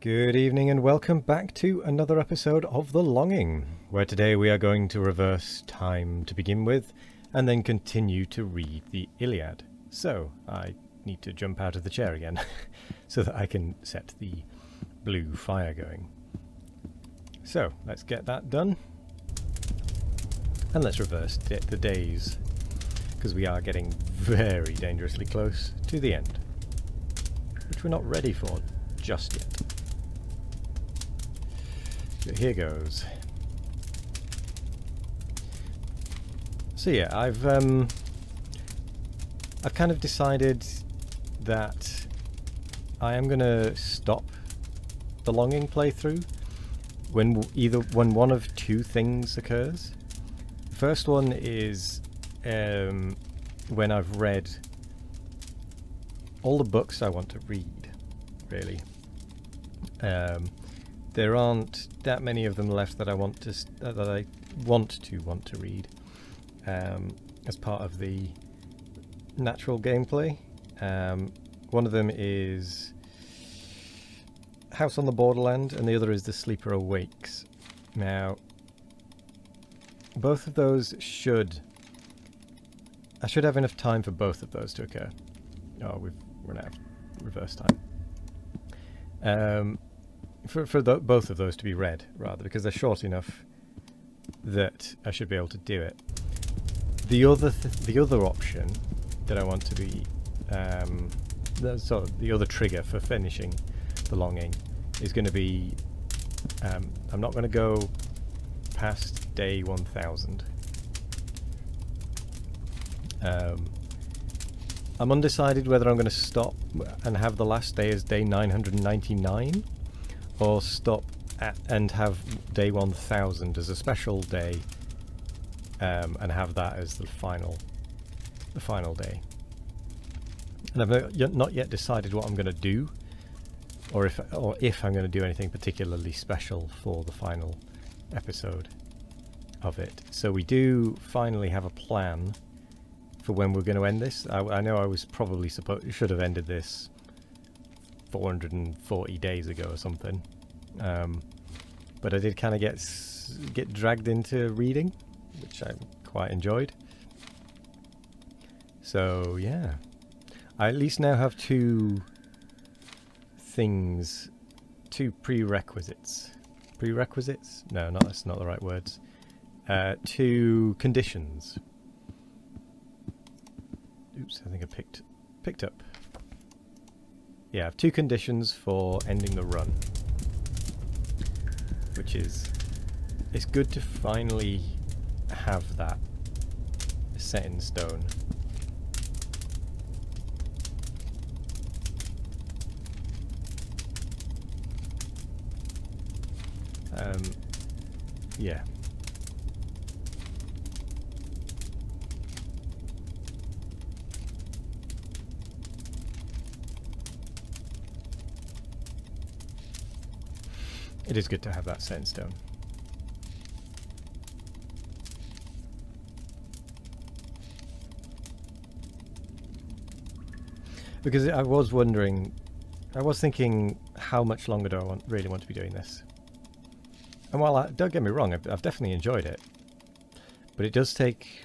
Good evening and welcome back to another episode of The Longing, where today we are going to reverse time to begin with and then continue to read the Iliad. So, I need to jump out of the chair again so that I can set the blue fire going. So, let's get that done. And let's reverse the days because we are getting very dangerously close to the end, which we're not ready for just yet. Here goes. So yeah, I've um, I've kind of decided that I am going to stop the longing playthrough when either when one of two things occurs. The first one is um, when I've read all the books I want to read, really. Um, there aren't that many of them left that I want to uh, that I want to want to read um, as part of the natural gameplay. Um, one of them is House on the Borderland, and the other is The Sleeper Awakes. Now, both of those should. I should have enough time for both of those to occur. Oh, we've run out of reverse time. Um, for for the, both of those to be read rather because they're short enough that I should be able to do it. The other th the other option that I want to be um, the, so the other trigger for finishing the longing is going to be um, I'm not going to go past day 1000. Um, I'm undecided whether I'm going to stop and have the last day as day 999 or stop at, and have day 1000 as a special day um, and have that as the final the final day. And I've not yet decided what I'm going to do or if or if I'm going to do anything particularly special for the final episode of it. So we do finally have a plan for when we're going to end this. I, I know I was probably supposed should have ended this 440 days ago or something. Um, but I did kind of get get dragged into reading, which I quite enjoyed. So yeah, I at least now have two things, two prerequisites. Prerequisites? No, not that's not the right words. Uh, two conditions. Oops, I think I picked picked up yeah, I have two conditions for ending the run. Which is, it's good to finally have that set in stone. Um, yeah. It is good to have that set in stone. Because I was wondering, I was thinking, how much longer do I want, really want to be doing this? And while I, don't get me wrong, I've, I've definitely enjoyed it, but it does take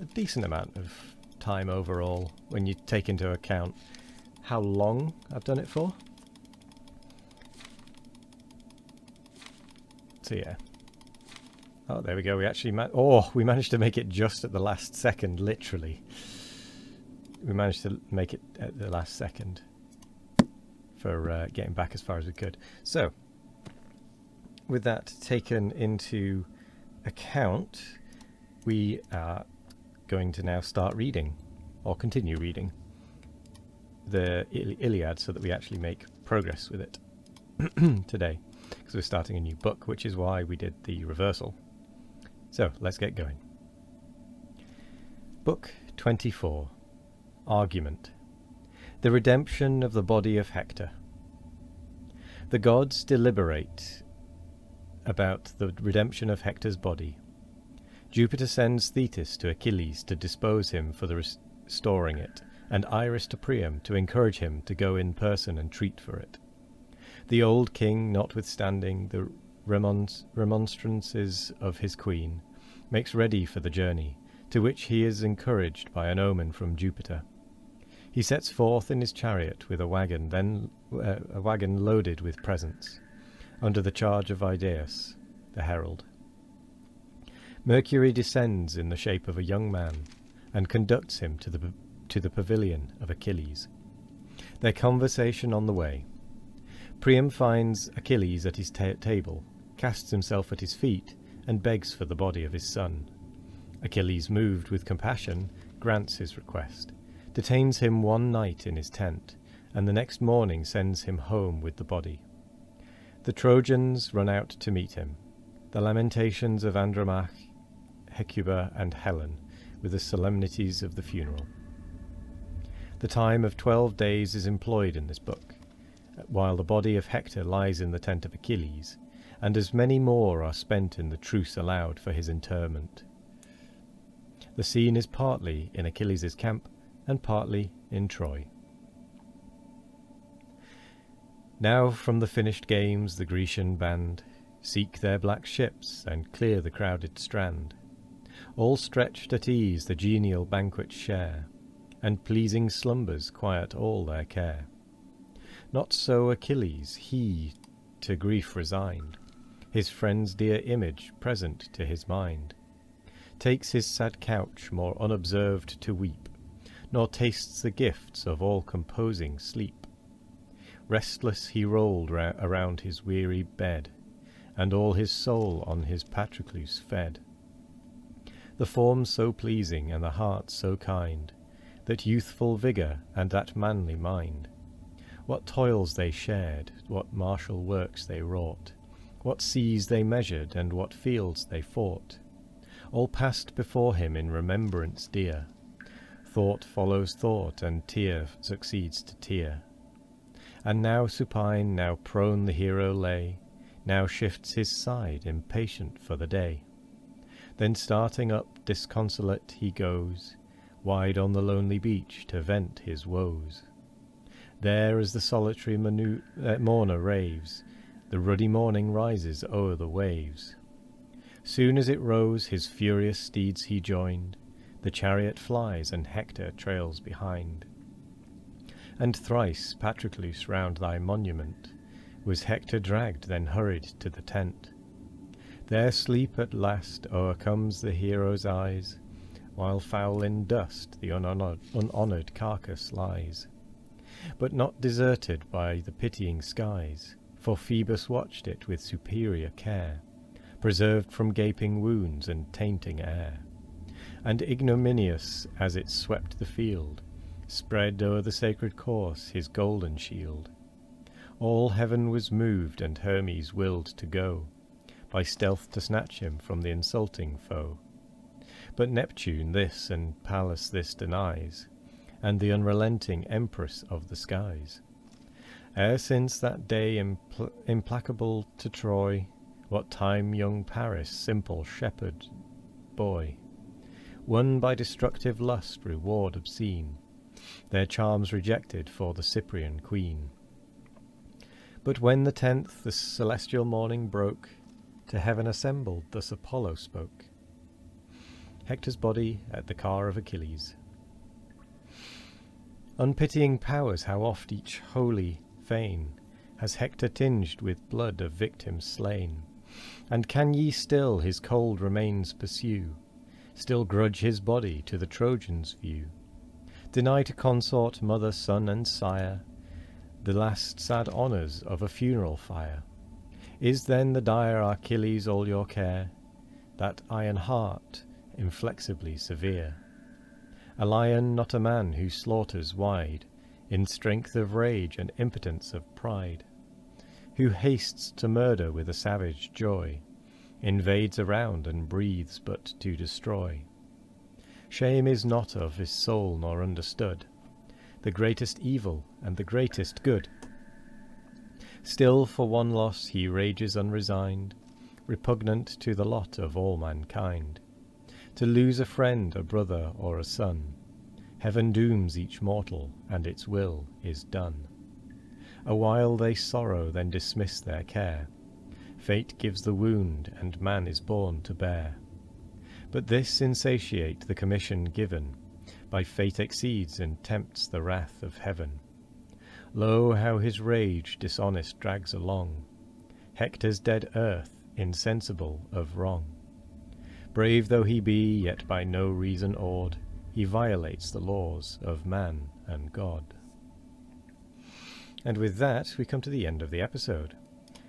a decent amount of time overall when you take into account how long I've done it for. So yeah. Oh, there we go. We actually ma oh, we managed to make it just at the last second, literally. We managed to make it at the last second for uh, getting back as far as we could. So, with that taken into account, we are going to now start reading, or continue reading, the Iliad so that we actually make progress with it today because we're starting a new book, which is why we did the reversal. So let's get going. Book 24 Argument The Redemption of the Body of Hector. The gods deliberate about the redemption of Hector's body. Jupiter sends Thetis to Achilles to dispose him for the restoring it, and Iris to Priam to encourage him to go in person and treat for it. The old king, notwithstanding the remonstrances of his queen, makes ready for the journey, to which he is encouraged by an omen from Jupiter. He sets forth in his chariot with a wagon, then uh, a wagon loaded with presents, under the charge of Idaeus, the herald. Mercury descends in the shape of a young man, and conducts him to the to the pavilion of Achilles. Their conversation on the way. Priam finds Achilles at his ta- table, casts himself at his feet, and begs for the body of his son. Achilles, moved with compassion, grants his request, detains him one night in his tent, and the next morning sends him home with the body. The Trojans run out to meet him. The lamentations of Andromache, Hecuba, and Helen, with the solemnities of the funeral. The time of twelve days is employed in this book, while the body of Hector lies in the tent of Achilles, and as many more are spent in the truce allowed for his interment. The scene is partly in Achilles' camp and partly in Troy. Now from the finished games the Grecian band seek their black ships and clear the crowded strand. All stretched at ease the genial banquet share, and pleasing slumbers quiet all their care. Not so Achilles, he to grief resigned, his friend's dear image present to his mind, takes his sad couch more unobserved to weep, nor tastes the gifts of all composing sleep. Restless he rolled around his weary bed, and all his soul on his Patroclus fed. The form so pleasing and the heart so kind, that youthful vigour and that manly mind. What toils they shared, what martial works they wrought, what seas they measured, and what fields they fought, all passed before him in remembrance dear. Thought follows thought, and tear succeeds to tear. And now supine, now prone the hero lay, now shifts his side, impatient for the day. Then starting up disconsolate he goes, wide on the lonely beach to vent his woes. There as the solitary manu- uh, mourner raves, the ruddy morning rises o'er the waves. Soon as it rose, his furious steeds he joined, the chariot flies, and Hector trails behind. And thrice, Patroclus, round thy monument, was Hector dragged, then hurried to the tent. There sleep at last o'ercomes the hero's eyes, while foul in dust the unhonoured carcass lies, but not deserted by the pitying skies, for Phoebus watched it with superior care, preserved from gaping wounds and tainting air. And ignominious as it swept the field, spread o'er the sacred corse his golden shield. All heaven was moved, and Hermes willed to go, by stealth to snatch him from the insulting foe. But Neptune this and Pallas this denies, and the unrelenting Empress of the skies. Ere since that day impl- implacable to Troy, what time young Paris, simple shepherd boy, won by destructive lust reward obscene, their charms rejected for the Cyprian queen. But when the tenth the celestial morning broke, to heaven assembled thus Apollo spoke. Hector's body at the car of Achilles. Unpitying powers, how oft each holy fane has Hector tinged with blood of victims slain. And can ye still his cold remains pursue, still grudge his body to the Trojans' view? Deny to consort, mother, son, and sire the last sad honours of a funeral fire? Is then the dire Achilles all your care, that iron heart inflexibly severe. A lion, not a man, who slaughters wide, in strength of rage and impotence of pride, who hastes to murder with a savage joy, invades around and breathes but to destroy. Shame is not of his soul nor understood, the greatest evil and the greatest good. Still for one loss he rages unresigned, repugnant to the lot of all mankind to lose a friend, a brother, or a son. Heaven dooms each mortal, and its will is done. A while they sorrow, then dismiss their care. Fate gives the wound, and man is born to bear. But this insatiate the commission given, by fate exceeds and tempts the wrath of heaven. Lo, how his rage dishonest drags along Hector's dead earth, insensible of wrong. Brave though he be, yet by no reason awed, he violates the laws of man and God. And with that, we come to the end of the episode.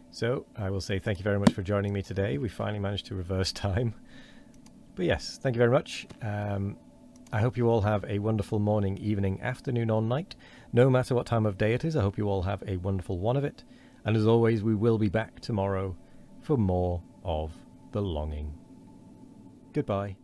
So, I will say thank you very much for joining me today. We finally managed to reverse time. But yes, thank you very much. Um, I hope you all have a wonderful morning, evening, afternoon, or night. No matter what time of day it is, I hope you all have a wonderful one of it. And as always, we will be back tomorrow for more of The Longing. Goodbye.